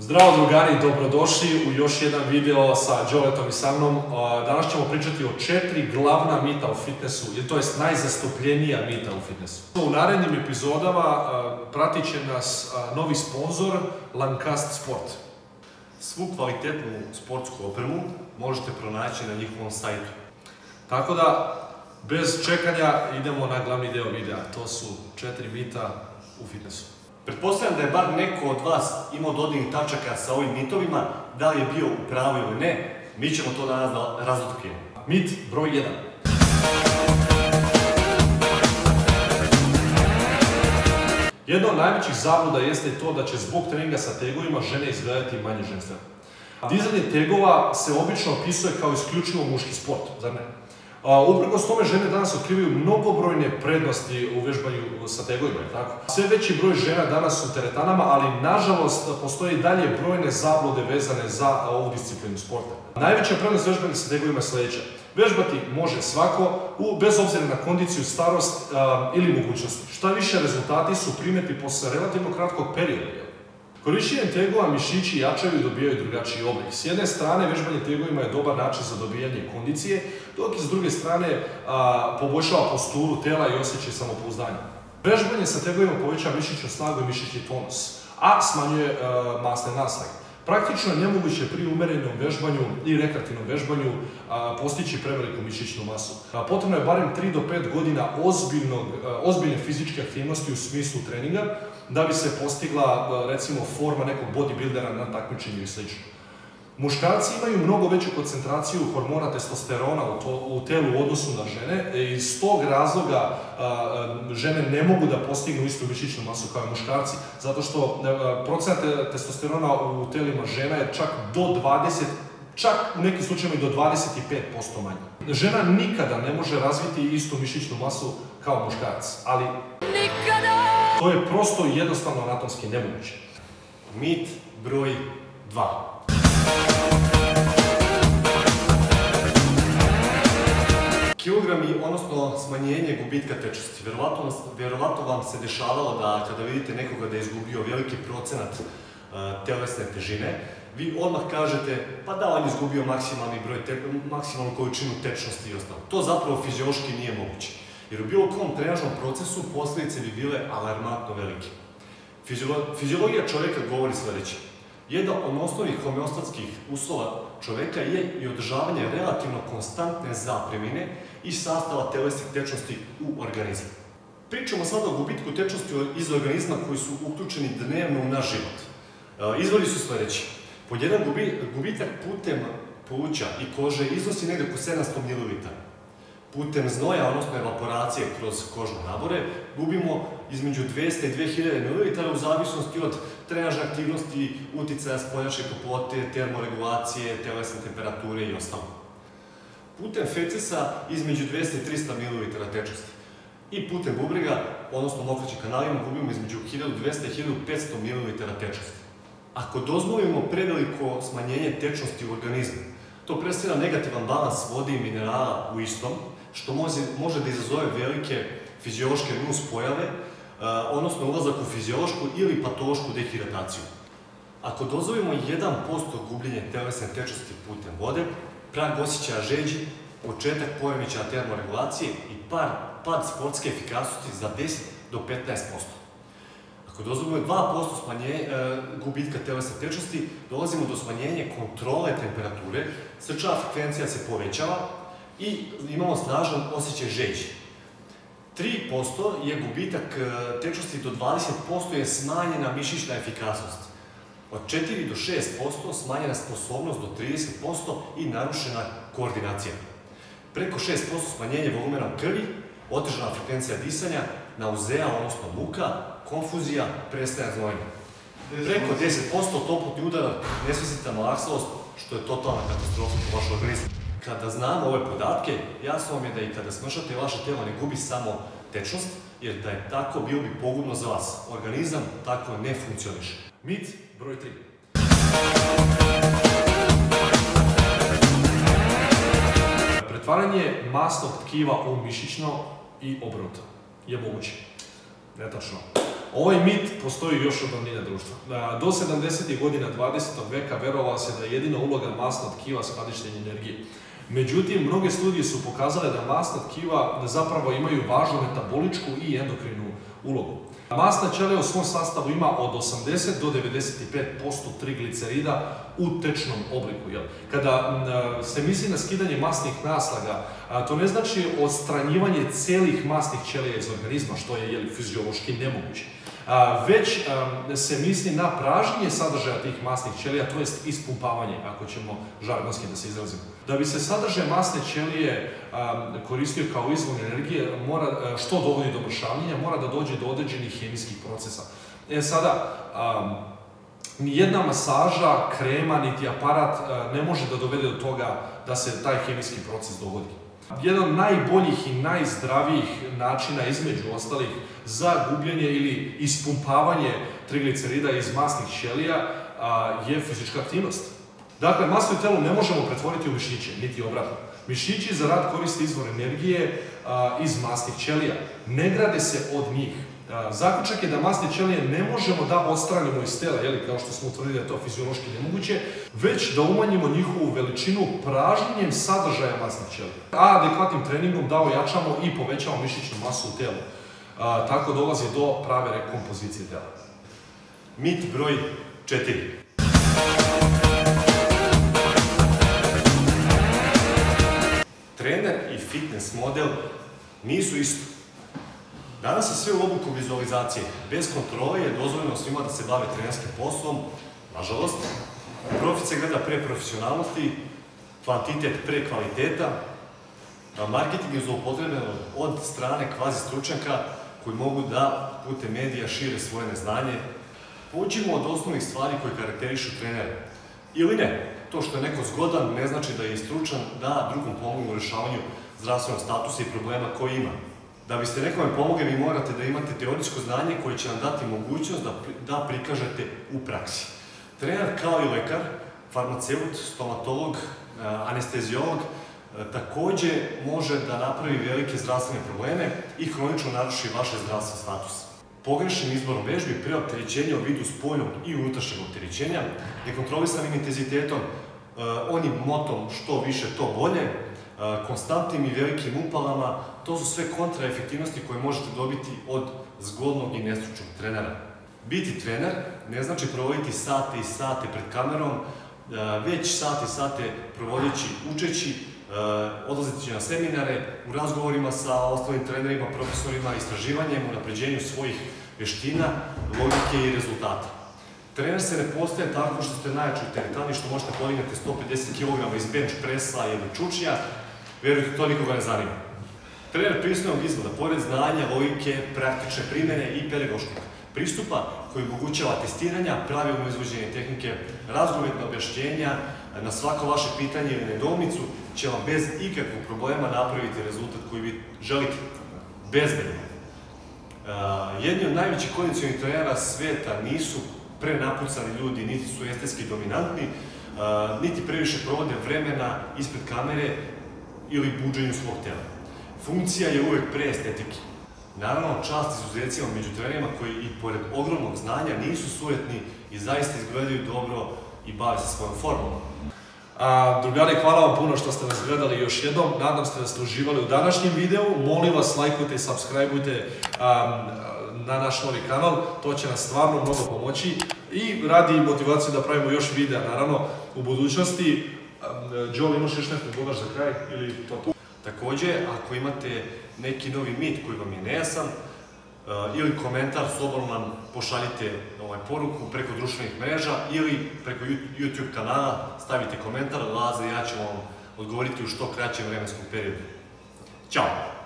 Zdravo drugari, dobrodošli u još jedan video sa Đoletom i sa mnom. Danas ćemo pričati o četiri glavna mita u fitnessu, to jest najzastupljenija mita u fitnessu. U narednim epizodama pratit će nas novi sponsor Lancast Sport. Svu kvalitetnu sportsku opremu možete pronaći na njihovom sajtu. Tako da, bez čekanja idemo na glavni deo videa. To su četiri mita u fitnessu. Pretpostavljam da je bar neko od vas imao dodirnih tačaka sa ovim mitovima, da li je bio u pravu ili ne, mi ćemo to danas da. Mit broj 1. Jedno od najvećih zabluda jeste to da će zbog treninga sa tegovima žene izgledati manje ženstveno. Dizanje tegova se obično opisuje kao isključivo muški sport, zar ne? Uprkos tome žene danas otkrivaju mnogobrojne prednosti u vežbanju sa tegovima, tako? Sve veći broj žena danas su teretanama, ali nažalost postoje i dalje brojne zablude vezane za ovu disciplinu sporta. Najveća prednost vežbanja sa tegovima je sljedeća. Vežbati može svako, bez obzira na kondiciju, starost ili mogućnosti. Šta više rezultati su primjeti posle relativno kratkog perioda. Korišćenjem tegova mišići jačaju i dobijaju drugačiji oblik. S jedne strane, vežbanje tegovima je dobar način za dobijanje kondicije, dok s druge strane poboljšava posturu tela i osjećaj samopouzdanja. Vežbanje sa tegovima povećava mišićnu snagu i mišićni tonus, a smanjuje masne naslage. Praktično je nemoguće pri umerenom vežbanju i rekreativnom vežbanju postići preveliku mišićnu masu. Potrebno je barem 3 do 5 godina ozbiljne fizičke aktivnosti u smislu treninga da bi se postigla recimo forma nekog bodybuildera na takmičenju i sl. Muškarci imaju mnogo veću koncentraciju hormona testosterona u telu u odnosu na žene i iz tog razloga žene ne mogu da postignu istu mišićnu masu kao muškarci, zato što procent testosterona u telima žena je čak do 20, čak u nekim slučajevima i do 25% manje. Žena nikada ne može razviti istu mišićnu masu kao muškarac, ali to je prosto jednostavno anatomski nemoguće. Mit broj 2. Kilogrami, odnosno smanjenje gubitka tečnosti. Vjerovatno vam se dešavalo da kada vidite nekoga da je izgubio veliki procenat e, telesne težine, vi odmah kažete pa da on je izgubio maksimalnu količinu tečnosti i ostalo. To zapravo fiziološki nije moguće. Jer u bilo kom trenažnom procesu posljedice bi bile alarmantno velike. Fiziologija čovjeka govori sljedeće. Jedan od osnovnih homeostatskih uslova čovjeka je i održavanje relativno konstantne zapremine i sastava telesnih tečnosti u organizmu. Pričamo sada o gubitku tečnosti iz organizma koji su uključeni dnevno u naš život. E, izvori su sljedeći. Pod jedan gubitak putem pluća i kože iznosi negdje oko 700 ml putem znoja, odnosno evaporacije kroz kožne nabore, gubimo između 200 i 2000 ml u zavisnosti od trenažne aktivnosti, utjecaja spoljačne toplote, termoregulacije, telesne temperature i ostalo. Putem fecesa između 200 i 300 ml tečnosti. I putem bubrega, odnosno mokrećim kanalima, gubimo između 1200 i 1500 ml tečnosti. Ako dozvolimo preveliko smanjenje tečnosti u organizmu, to predstavlja negativan balans vode i minerala u istom, što može, da izazove velike fiziološke nuspojave, e, odnosno ulazak u fiziološku ili patološku dehidrataciju. Ako dozvolimo 1% gubljenje telesne tečnosti putem vode, prag osjećaja žeđi, početak poremećaja termoregulacije i pad sportske efikasnosti za 10 do 15%. Ako dozvolimo 2% smanje, e, gubitka telesne tečnosti, dolazimo do smanjenja kontrole temperature, srčana frekvencija se povećava, i imamo snažan osjećaj žeđi. 3% je gubitak e, tečnosti do 20% je smanjena mišićna efikasnost. Od 4 do 6% smanjena sposobnost do 30% i narušena koordinacija. Preko 6% smanjenje volumena krvi, otežana frekvencija disanja, nauzea, odnosno muka, konfuzija, prestaja znojenja. Preko 10% toplotni udar, nesvjesita malaksalost, što je totalna katastrofa po vašoj organizmu. Kada znamo ove podatke, jasno vam je da i kada smršate vaše tijelo ne gubi samo tečnost, jer da je tako bio bi pogubno za vas. Organizam tako ne funkcioniše. Mit broj 3. Pretvaranje masnog tkiva u mišićno i obrnuto je moguće. Netočno. Ovaj mit postoji još od davnine društva. Do 70. godina 20. veka verovalo se da je jedina uloga masna tkiva skladištenje energije. Međutim, mnoge studije su pokazale da masna tkiva zapravo imaju važnu metaboličku i endokrinu ulogu. Masna ćelija u svom sastavu ima od 80 do 95% triglicerida u tečnom obliku. Kada se misli na skidanje masnih naslaga, to ne znači odstranjivanje celih masnih ćelija iz organizma, što je fiziološki nemoguće već se misli na pražnje sadržaja tih masnih ćelija, to jest ispumpavanje, ako ćemo žargonski da se izrazimo. Da bi se sadržaj masne ćelije koristio kao izvor energije, mora, što dovodi do mršavljenja, mora da dođe do određenih hemijskih procesa. E sada, nijedna masaža, krema, niti aparat ne može da dovede do toga da se taj hemijski proces dogodi. Jedan od najboljih i najzdravijih načina između ostalih za gubljenje ili ispumpavanje triglicerida iz masnih ćelija je fizička aktivnost. Dakle, masno telo ne možemo pretvoriti u mišiće, niti obratno. Mišići za rad koriste izvor energije iz masnih ćelija. Ne grade se od njih. Zaključak je da masne ćelije ne možemo da odstranimo iz tela, jeli, kao što smo utvrdili da je to fiziološki nemoguće, već da umanjimo njihovu veličinu pražnjenjem sadržaja masnih ćelija. A adekvatnim treningom da ojačamo i povećamo mišićnu masu u telu. tako dolazi do prave rekompozicije tela. Mit broj 4. Trener i fitness model nisu isto. Danas je sve u obliku vizualizacije. Bez kontrole je dozvoljeno svima da se bave trenerskim poslom, nažalost. Profit se gleda pre profesionalnosti, kvantitet pre kvaliteta, a marketing je zloupotrebljen od strane kvazi stručnjaka koji mogu da putem medija šire svoje neznanje. Poučimo od osnovnih stvari koje karakterišu trenere. Ili ne, to što je neko zgodan ne znači da je stručan da drugom pomogu u rješavanju zdravstvenog statusa i problema koji ima. Da biste nekome pomogli, vi morate da imate teorijsko znanje koje će vam dati mogućnost da, da prikažete u praksi. Trener kao i lekar, farmaceut, stomatolog, eh, anestezijolog, eh, također može da napravi velike zdravstvene probleme i hronično naruši vaše zdravstvene status. Pogrešnim izborom vežbi, preopterećenja u vidu spoljnog i unutrašnjeg opterećenja, nekontrolisanim intenzitetom, eh, onim motom što više to bolje, konstantnim i velikim upalama, to su sve kontraefektivnosti koje možete dobiti od zgodnog i nestručnog trenera. Biti trener ne znači provoditi sate i sate pred kamerom, već sate i sate provodeći učeći, odlaziti na seminare, u razgovorima sa ostalim trenerima, profesorima, istraživanjem, napređenju svojih vještina, logike i rezultata. Trener se ne postaje tako što ste najjači u teretani, što možete podignati 150 kg iz bench presa ili čučija, Vjerujte, to nikoga ne zanima. Trener pristojnog izgleda, pored znanja, logike, praktične primjene i pedagoškog pristupa koji omogućava testiranja, pravilno izvođenje tehnike, razgovetna objašnjenja na svako vaše pitanje ili nedoumicu će vam bez ikakvog problema napraviti rezultat koji vi želite. Bezbedno. jedni od najvećih kondicionih trenera svijeta nisu prenapucani ljudi, niti su estetski dominantni, niti previše provode vremena ispred kamere, ili buđenju svog tela. Funkcija je uvijek pre estetike. Naravno, čast izuzecima među trenerima koji i pored ogromnog znanja nisu sujetni i zaista izgledaju dobro i bave se svojom formom. A, drugari, hvala vam puno što ste nas gledali još jednom. Nadam se da ste uživali u današnjem videu. Molim vas, lajkujte i subscribeujte na naš novi kanal. To će nas stvarno mnogo pomoći i radi motivaciju da pravimo još videa, naravno, u budućnosti. Joel, imaš još nešto dodaš za kraj ili to? Također, ako imate neki novi mit koji vam je nejasan, uh, ili komentar, slobodno nam pošaljite ovaj, poruku preko društvenih mreža ili preko YouTube kanala, stavite komentar, Laza i ja ćemo vam odgovoriti u što kraćem vremenskom periodu. Ćao!